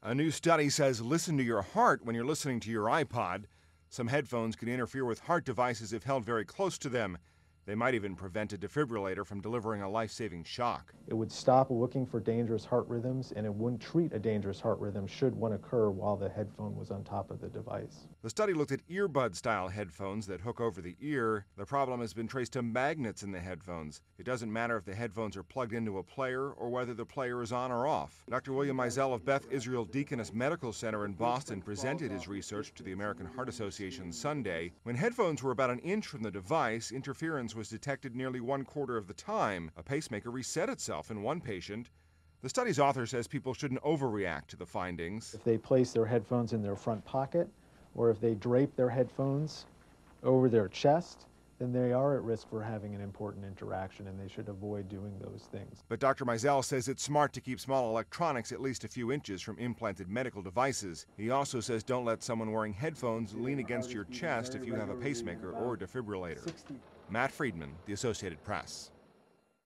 A new study says listen to your heart when you're listening to your iPod. Some headphones can interfere with heart devices if held very close to them. They might even prevent a defibrillator from delivering a life saving shock. It would stop looking for dangerous heart rhythms and it wouldn't treat a dangerous heart rhythm should one occur while the headphone was on top of the device. The study looked at earbud style headphones that hook over the ear. The problem has been traced to magnets in the headphones. It doesn't matter if the headphones are plugged into a player or whether the player is on or off. Dr. William Maisel of Beth Israel Deaconess Medical Center in Boston presented his research to the American Heart Association Sunday. When headphones were about an inch from the device, interference was detected nearly one quarter of the time. A pacemaker reset itself in one patient. The study's author says people shouldn't overreact to the findings. If they place their headphones in their front pocket or if they drape their headphones over their chest, then they are at risk for having an important interaction and they should avoid doing those things. But Dr. Maisel says it's smart to keep small electronics at least a few inches from implanted medical devices. He also says don't let someone wearing headphones lean against your chest if you have a pacemaker or defibrillator. Matt Friedman, The Associated Press.